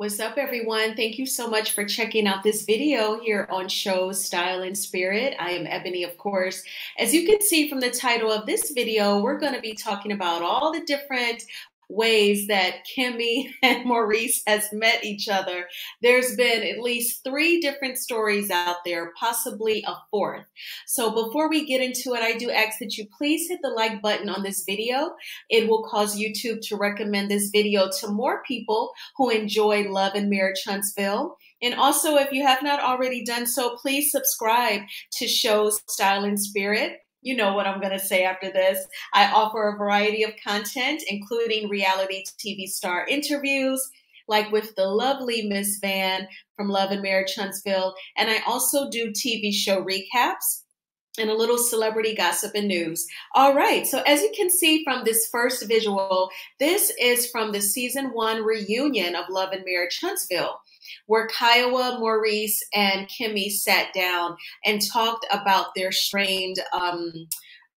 What's up, everyone? Thank you so much for checking out this video here on Show Style and Spirit. I am Ebuni, of course. As you can see from the title of this video, we're going to be talking about all the different ways that Kimmi and Maurice has met each other. There's been at least three different stories out there, possibly a fourth. So before we get into it, I do ask that you please hit the like button on this video. It will cause YouTube to recommend this video to more people who enjoy Love and Marriage Huntsville. And also, if you have not already done so, please subscribe to Shows Style and Spirit you know what I'm going to say after this. I offer a variety of content, including reality TV star interviews, like with the lovely Miss Van from Love and Marriage Huntsville. And I also do TV show recaps and a little celebrity gossip and news. All right, so as you can see from this first visual, this is from the season one reunion of Love and Marriage Huntsville where Kiowa, Maurice, and Kimmi sat down and talked about their strained um,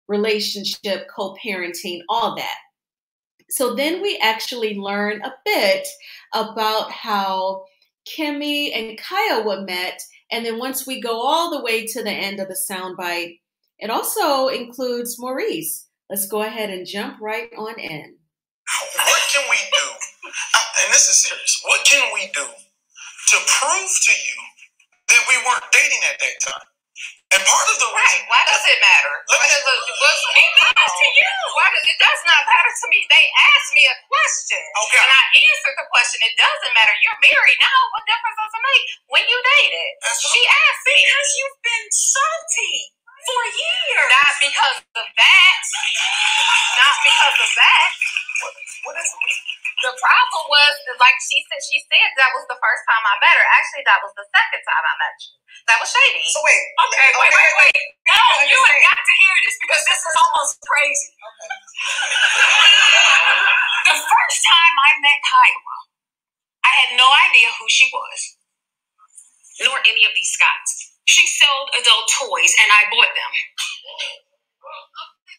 relationship, co parenting, all that. So then we actually learn a bit about how Kimmi and Kiowa met. And then once we go all the way to the end of the soundbite, it also includes Maurice. Let's go ahead and jump right on in. What can we do? and this is serious. What can we do to prove to you that we weren't dating at that time. And part of the right. reason. Why does it matter? Let me, does it, what's, it matters to you. Why does it does not matter to me? They asked me a question. Okay. And I answered the question. It doesn't matter. You're married now. What difference does it make when you dated? That's she asked me. Because you've been salty for years. Not because of that. Not because of that. What, what is it? The problem was, like she said, she said that was the first time I met her. Actually, that was the second time I met you. That was shady. So wait, okay, wait, wait, wait. wait. No, you have got to hear this because this is almost crazy. Okay. the first time I met Kiowa, I had no idea who she was, nor any of these Scotts. She sold adult toys, and I bought them.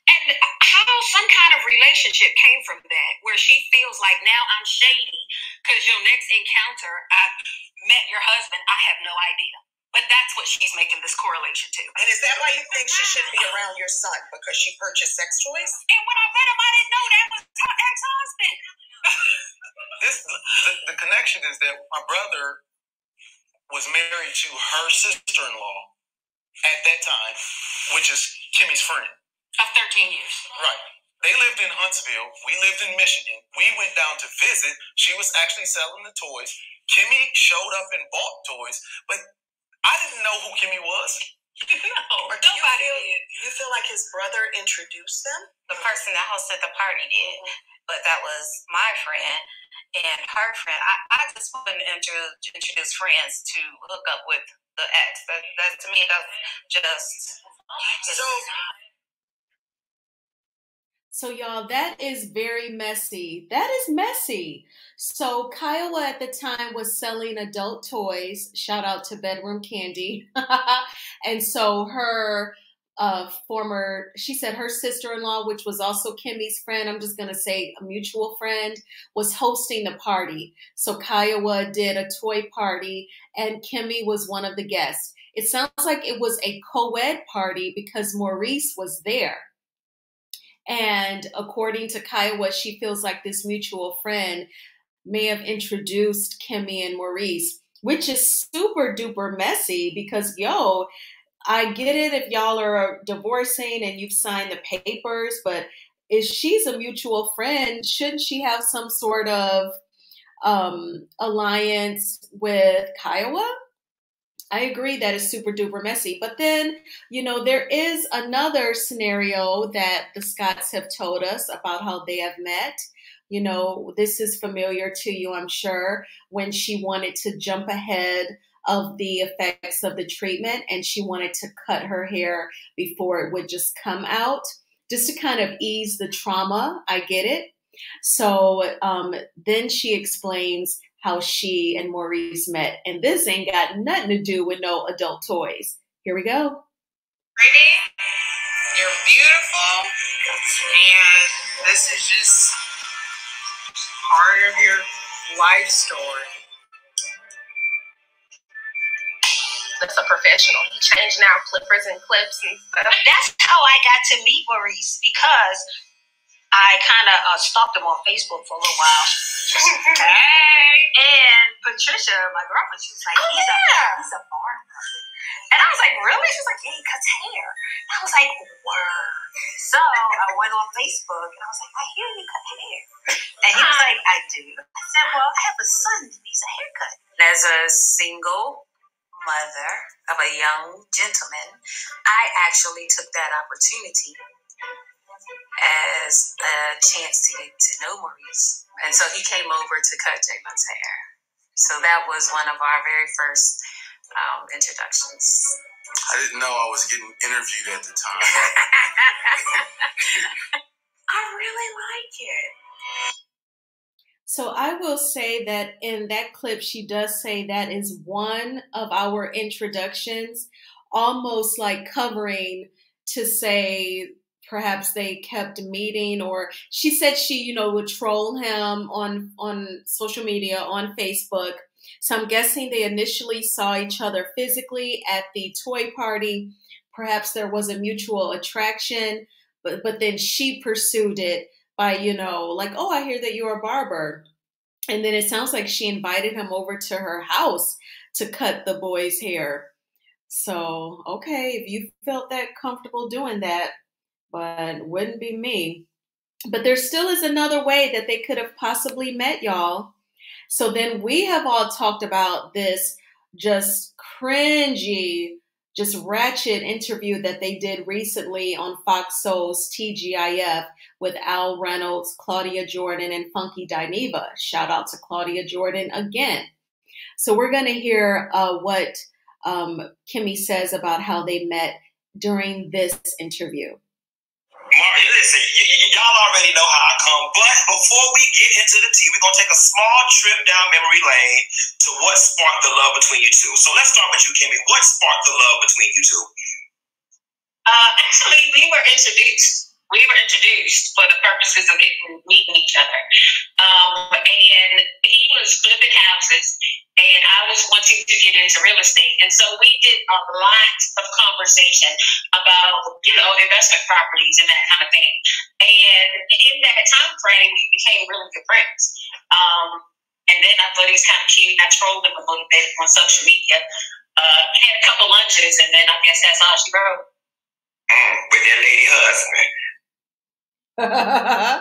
And how some kind of relationship came from that, where she feels like now I'm shady because your next encounter, I've met your husband. I have no idea. But that's what she's making this correlation to. And is that why you think she shouldn't be around your son because she purchased sex toys? And when I met him, I didn't know that was her ex husband. this the, the connection is that my brother was married to her sister in law at that time, which is Kimmi's friend. Of 13 years. Right. They lived in Huntsville. We lived in Michigan. We went down to visit. She was actually selling the toys. Kimmi showed up and bought toys, but I didn't know who Kimmi was. no, or do nobody you feel, did. You feel like his brother introduced them? The person that hosted the party did, mm-hmm. but that was my friend and her friend. I, I just wouldn't inter- introduce friends to hook up with the ex. That, that to me, that's just. So so, y'all, that is very messy. That is messy. So, Kiowa at the time was selling adult toys. Shout out to Bedroom Kandi. and so, her uh, former, she said her sister in law, which was also Kimmi's friend, I'm just going to say a mutual friend, was hosting the party. So, Kiowa did a toy party, and Kimmi was one of the guests. It sounds like it was a co ed party because Maurice was there. And according to Kiowa, she feels like this mutual friend may have introduced Kimmi and Maurice, which is super duper messy because, yo, I get it if y'all are divorcing and you've signed the papers, but if she's a mutual friend, shouldn't she have some sort of um, alliance with Kiowa? I agree that is super duper messy. But then, you know, there is another scenario that the Scotts have told us about how they have met. You know, this is familiar to you, I'm sure, when she wanted to jump ahead of the effects of the treatment and she wanted to cut her hair before it would just come out, just to kind of ease the trauma. I get it. So um, then she explains how she and Maurice met. And this ain't got nothing to do with no adult toys. Here we go. Pretty, you're beautiful, and this is just part of your life story. That's a professional. He changing out clippers and clips and stuff. That's how I got to meet Maurice because I kind of uh, stalked him on Facebook for a little while. hey. And Patricia, my girlfriend, she was like, Oh, he's, yeah. a, he's a barber. And I was like, really? She was like, yeah, he cuts hair. And I was like, word. So I went on Facebook and I was like, I hear you cut hair. And he was like, I do. I said, well, I have a son that needs a haircut. And as a single mother of a young gentleman, I actually took that opportunity as a chance to get to know Maurice. And so he came over to cut Jalen's hair. So that was one of our very first um, introductions. I didn't know I was getting interviewed at the time. I really like it. So I will say that in that clip, she does say that is one of our introductions, almost like covering to say perhaps they kept meeting or she said she you know would troll him on on social media on facebook. So i'm guessing they initially saw each other physically at the toy party. Perhaps there was a mutual attraction but but then she pursued it by you know like oh i hear that you're a barber. And then it sounds like she invited him over to her house to cut the boy's hair. So okay if you felt that comfortable doing that but wouldn't be me. But there still is another way that they could have possibly met y'all. So then we have all talked about this just cringy, just ratchet interview that they did recently on Fox Soul's TGIF with Al Reynolds, Claudia Jordan, and Funky Dineva. Shout out to Claudia Jordan again. So we're going to hear uh, what um, Kimmi says about how they met during this interview. Mar- listen, y- y- y'all already know how I come, but before we get into the tea, we're gonna take a small trip down memory lane to what sparked the love between you two. So let's start with you, Kimmi. What sparked the love between you two? Uh, actually, we were introduced. We were introduced for the purposes of getting meeting each other. Um, and he was flipping houses, and I was wanting to get into real estate. And so we did a lot of conversation about, you know, investment properties and that kind of thing. And in that time frame, we became really good friends. Um, and then I thought he was kind of cute. I trolled him a little bit on social media. Uh, had a couple lunches, and then I guess that's all she wrote. Mm, with that lady husband.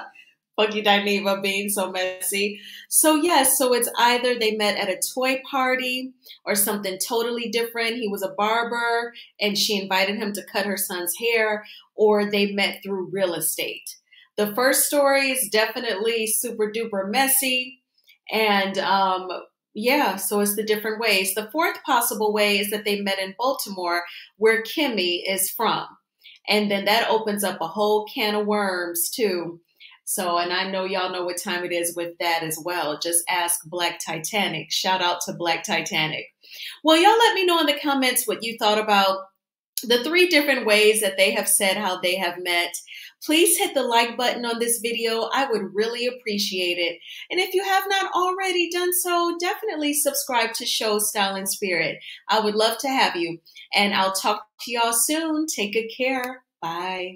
Funky Dineva being so messy. So, yes, so it's either they met at a toy party or something totally different. He was a barber and she invited him to cut her son's hair, or they met through real estate. The first story is definitely super duper messy. And um, yeah, so it's the different ways. The fourth possible way is that they met in Baltimore, where Kimmi is from. And then that opens up a whole can of worms, too. So, and I know y'all know what time it is with that as well. Just ask Black Titanic. Shout out to Black Titanic. Well, y'all let me know in the comments what you thought about the three different ways that they have said how they have met. Please hit the like button on this video. I would really appreciate it. And if you have not already done so, definitely subscribe to Show Style and Spirit. I would love to have you. And I'll talk to y'all soon. Take good care. Bye.